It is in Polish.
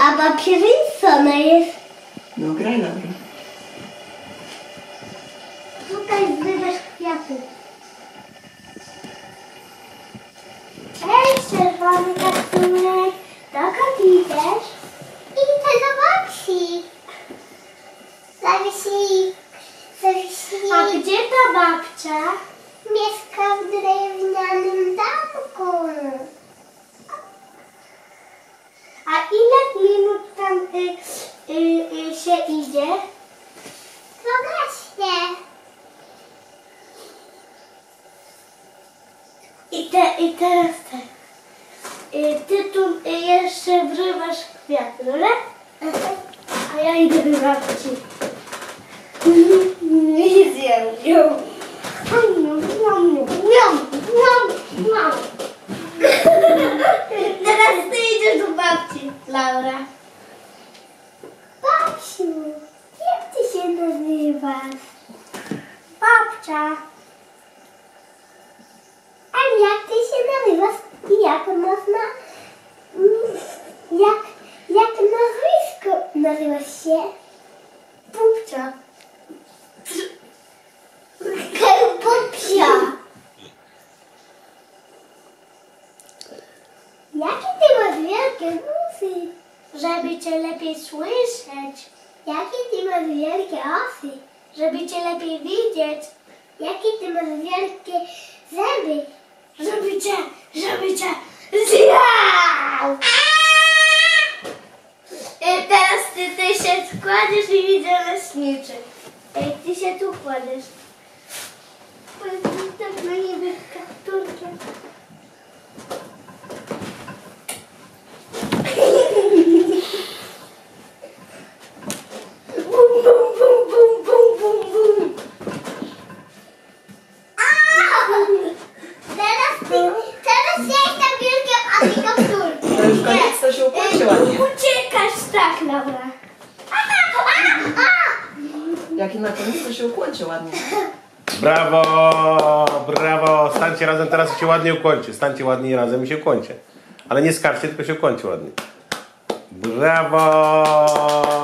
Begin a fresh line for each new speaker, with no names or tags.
A papierycona jest.
No graj Laura.
Tutaj zbywasz kwiaty. Cześć, czerwony kasunek. Dokąd idziesz? Idę do babci. Zawisik. Zawisik. A gdzie ta babcia? Mieszka w drewnianym domku. I, te, I teraz tak. Y, Ty tu jeszcze wrywasz kwiat, dobra? A ja idę do babci. I zjem ją. Teraz ty idziesz do babci, Laura. Babciu, jak ty się nazywasz? Babcia. A jak ty się nazywasz i jak można... mm, Jak, jak nazywasz się? Babcia. Babcia. Jakie ty masz wielkie włosy? Żeby cię lepiej słyszeć. Jakie ty masz wielkie osy? Żeby cię lepiej widzieć. Jakie ty masz wielkie zęby? Żeby cię, żeby cię zjał! Ty, ty się kładziesz i widzę leśniczy. Ej, ty się tu kładziesz. Tak na niebie kapturkiem. Bum. Teraz ty, ja jestem wielkim aplikatorem.
To już koniec, to się układzie ładnie.
Uciekasz tak, Laura. A, a, a.
Jak i na koniec, to się układzie ładnie.
Brawo, brawo. Stańcie razem, teraz się ładnie ukończy. Stańcie ładnie razem i się ukończy. Ale nie skarżcie, tylko się ukończy ładnie. Brawo!